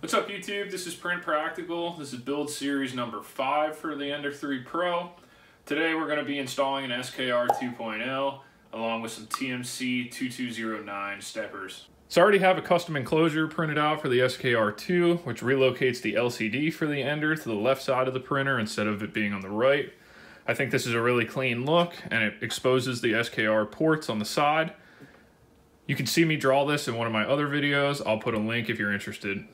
What's up YouTube? This is Print Practical. This is build series number 5 for the Ender 3 Pro. Today we're going to be installing an SKR 2.0 along with some TMC 2209 steppers. So I already have a custom enclosure printed out for the SKR2 which relocates the LCD for the Ender to the left side of the printer instead of it being on the right. I think this is a really clean look and it exposes the SKR ports on the side. You can see me draw this in one of my other videos. I'll put a link if you're interested.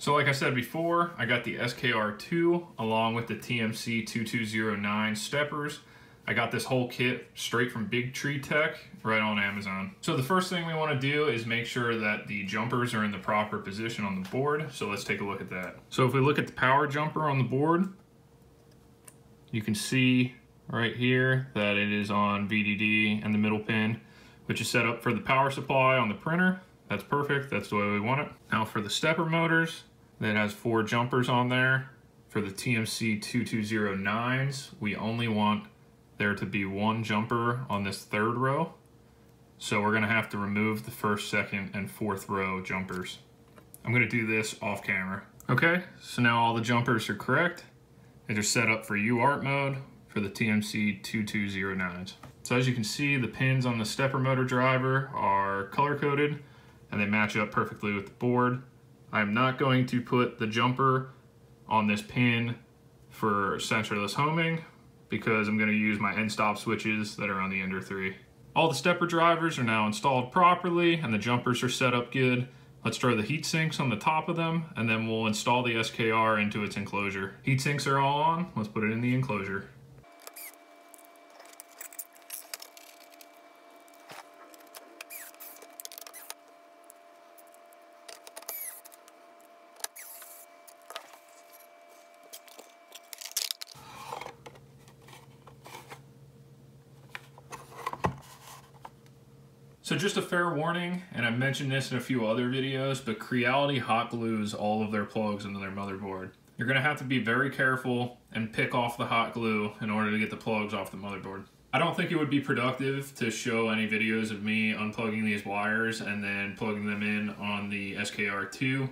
So like I said before, I got the SKR2 along with the TMC 2209 steppers. I got this whole kit straight from Big Tree Tech right on Amazon. So the first thing we want to do is make sure that the jumpers are in the proper position on the board. So let's take a look at that. So if we look at the power jumper on the board, you can see right here that it is on VDD and the middle pin, which is set up for the power supply on the printer. That's perfect, that's the way we want it. Now for the stepper motors, that has four jumpers on there. For the TMC 2209s, we only want there to be one jumper on this third row. So we're gonna have to remove the first, second, and fourth row jumpers. I'm gonna do this off camera. Okay, so now all the jumpers are correct. They're set up for UART mode for the TMC 2209s. So as you can see, the pins on the stepper motor driver are color coded and they match up perfectly with the board. I'm not going to put the jumper on this pin for sensorless homing because I'm going to use my end stop switches that are on the Ender 3. All the stepper drivers are now installed properly and the jumpers are set up good. Let's draw the heat sinks on the top of them and then we'll install the SKR into its enclosure. Heat sinks are all on, let's put it in the enclosure. Just a fair warning, and I've mentioned this in a few other videos, but Creality hot glues all of their plugs into their motherboard. You're gonna have to be very careful and pick off the hot glue in order to get the plugs off the motherboard. I don't think it would be productive to show any videos of me unplugging these wires and then plugging them in on the SKR2.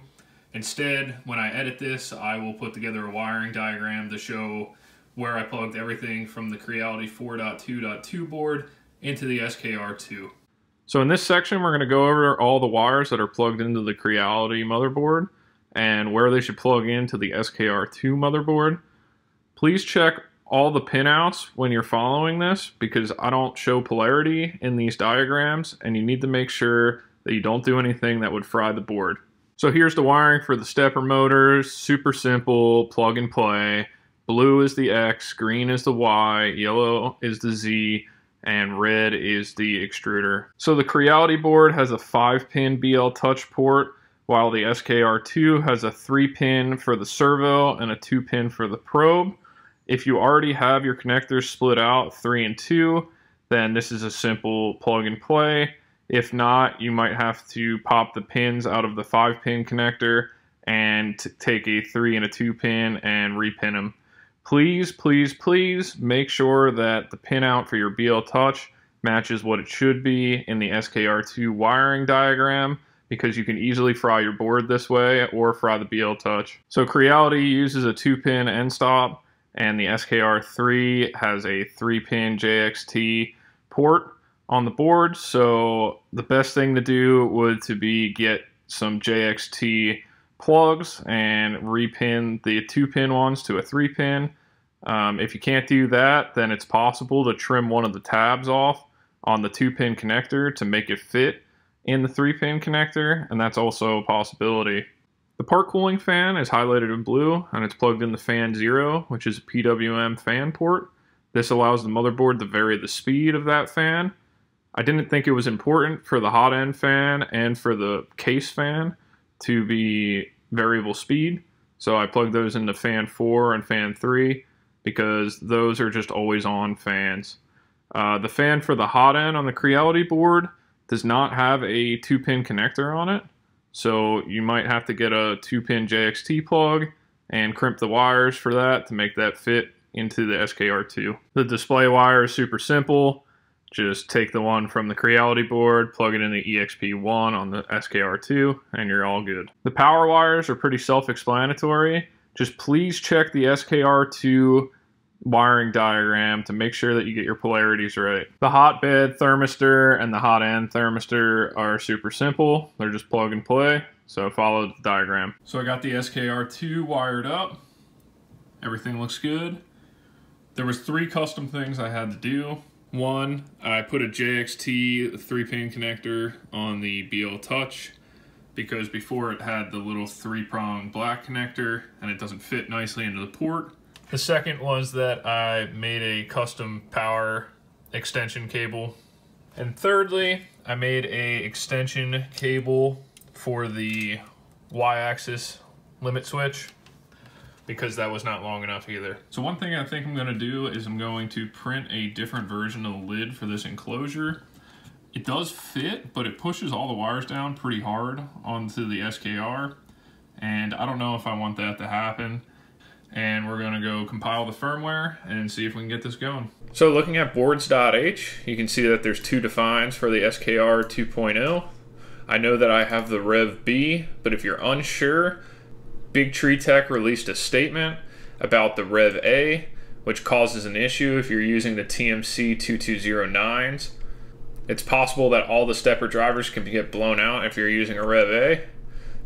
Instead, when I edit this, I will put together a wiring diagram to show where I plugged everything from the Creality 4.2.2 board into the SKR2. So in this section, we're going to go over all the wires that are plugged into the Creality motherboard and where they should plug into the SKR2 motherboard. Please check all the pinouts when you're following this because I don't show polarity in these diagrams and you need to make sure that you don't do anything that would fry the board. So here's the wiring for the stepper motors, super simple, plug and play. Blue is the X, green is the Y, yellow is the Z, and red is the extruder. So the Creality board has a 5-pin BL Touch port, while the SKR2 has a 3-pin for the servo and a 2-pin for the probe. If you already have your connectors split out 3 and 2, then this is a simple plug and play. If not, you might have to pop the pins out of the 5-pin connector and take a 3 and a 2 pin and repin them please, please, please make sure that the pinout for your BL Touch matches what it should be in the SKR2 wiring diagram because you can easily fry your board this way or fry the BL Touch. So Creality uses a 2-pin end stop and the SKR3 has a 3-pin JXT port on the board. So the best thing to do would to be get some JXT plugs and repin the two pin ones to a three pin. Um, if you can't do that, then it's possible to trim one of the tabs off on the two pin connector to make it fit in the three pin connector, and that's also a possibility. The part cooling fan is highlighted in blue and it's plugged in the fan zero, which is a PWM fan port. This allows the motherboard to vary the speed of that fan. I didn't think it was important for the hot end fan and for the case fan to be variable speed. So I plugged those into fan 4 and fan 3 because those are just always on fans. Uh, the fan for the hot end on the Creality board does not have a 2-pin connector on it. So you might have to get a 2-pin JXT plug and crimp the wires for that to make that fit into the SKR2. The display wire is super simple. just take the one from the Creality board, plug it in the EXP1 on the SKR2, and you're all good. The power wires are pretty self-explanatory. Just please check the SKR2 wiring diagram to make sure that you get your polarities right. The hotbed thermistor and the hot end thermistor are super simple. They're just plug and play. So follow the diagram. So I got the SKR2 wired up. Everything looks good. There was three custom things I had to do. One, I put a JXT three-pin connector on the BL Touch because before it had the little three-prong black connector and it doesn't fit nicely into the port. The second was that I made a custom power extension cable. And thirdly, I made a extension cable for the Y-axis limit switch because that was not long enough either. So one thing I think I'm gonna do is I'm going to print a different version of the lid for this enclosure. It does fit, but it pushes all the wires down pretty hard onto the SKR. And I don't know if I want that to happen and we're gonna go compile the firmware and see if we can get this going. So looking at boards.h, you can see that there's two defines for the SKR 2.0. I know that I have the Rev B, but if you're unsure, Big Tree Tech released a statement about the Rev A, which causes an issue if you're using the TMC 2209s. It's possible that all the stepper drivers can get blown out if you're using a Rev A,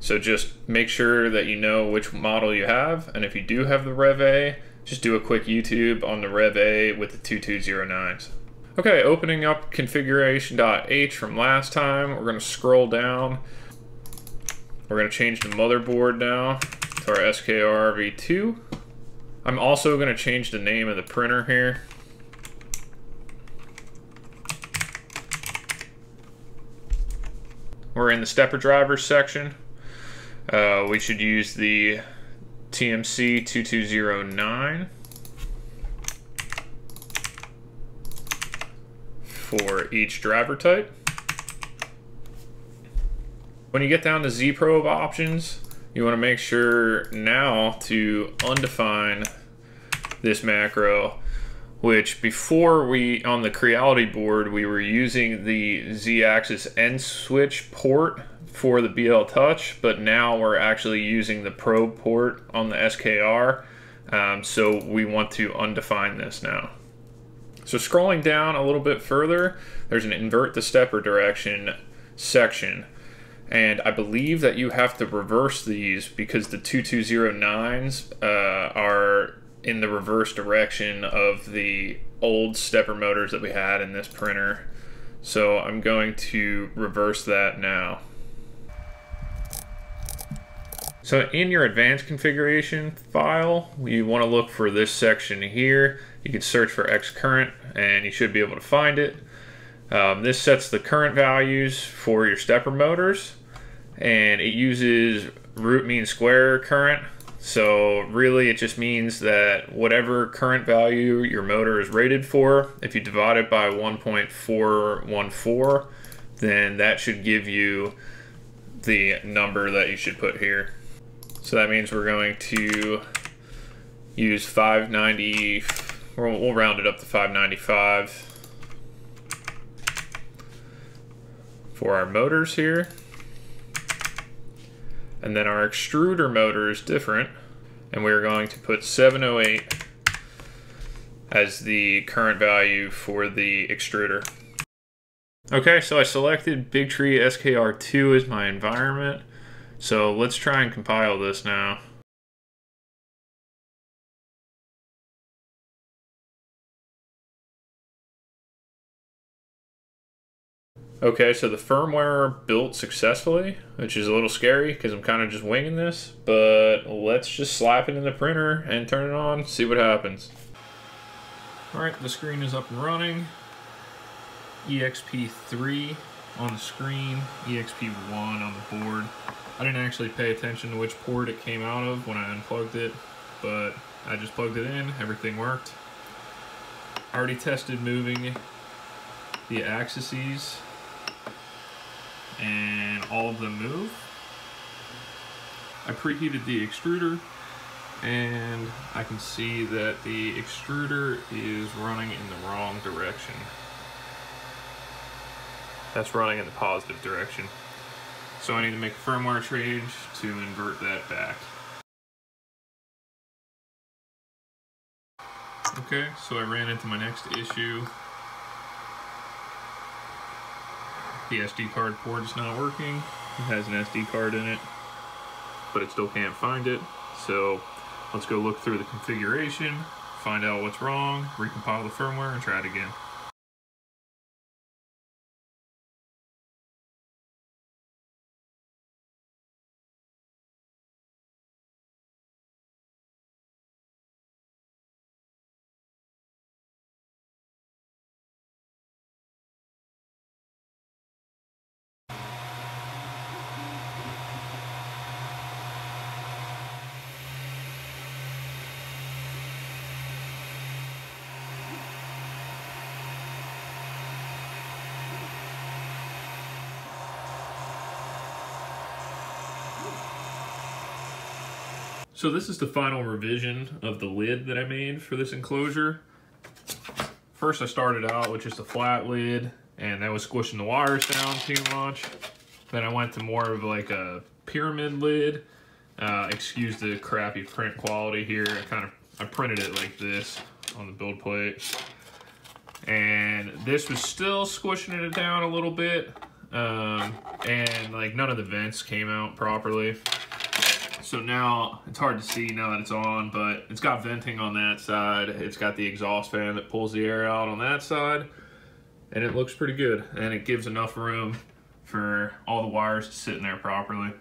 so just make sure that you know which model you have. And if you do have the Rev A, just do a quick YouTube on the Rev A with the 2209s. Okay, opening up configuration.h from last time, we're gonna scroll down. We're gonna change the motherboard now to our SKR V2. I'm also gonna change the name of the printer here. We're in the stepper drivers section. Uh, we should use the TMC 2209 for each driver type. When you get down to Z-probe options, you want to make sure now to undefine this macro, which before we, on the Creality board, we were using the Z-axis end switch port for the BL Touch, but now we're actually using the probe port on the SKR. Um, so we want to undefine this now. So scrolling down a little bit further, there's an invert the stepper direction section. And I believe that you have to reverse these because the 2209s uh, are in the reverse direction of the old stepper motors that we had in this printer. So I'm going to reverse that now. So in your advanced configuration file, you want to look for this section here. You can search for X current and you should be able to find it. Um, this sets the current values for your stepper motors and it uses root mean square current. So really it just means that whatever current value your motor is rated for, if you divide it by 1.414, then that should give you the number that you should put here. So that means we're going to use 590, we'll, round it up to 595 for our motors here. And then our extruder motor is different. And we're going to put 708 as the current value for the extruder. Okay, so I selected Big Tree SKR2 as my environment. So let's try and compile this now. Okay, so the firmware built successfully, which is a little scary because I'm kind of just winging this, but let's just slap it in the printer and turn it on, see what happens. All right, the screen is up and running. EXP3 on the screen, EXP1 on the board. I didn't actually pay attention to which port it came out of when I unplugged it, but I just plugged it in, everything worked. I already tested moving the axes all of them move. I preheated the extruder and I can see that the extruder is running in the wrong direction. that's running in the positive direction. So I need to make a firmware change to invert that back. Okay, so I ran into my next issue. The SD card port is not working. It has an SD card in it, but it still can't find it. So let's go look through the configuration, find out what's wrong, recompile the firmware, and try it again. So this is the final revision of the lid that I made for this enclosure. First I started out with just a flat lid and that was squishing the wires down too much. Then I went to more of like a pyramid lid. Uh, excuse the crappy print quality here. I kind of I printed it like this on the build plate. And this was still squishing it down a little bit. Um, and like none of the vents came out properly. So now it's hard to see now that it's on, but it's got venting on that side. It's got the exhaust fan that pulls the air out on that side. And it looks pretty good. And it gives enough room for all the wires to sit in there properly.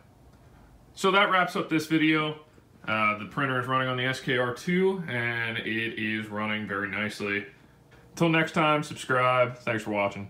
So that wraps up this video. Uh, the printer is running on the SKR2 and it is running very nicely. Until next time, subscribe. Thanks for watching.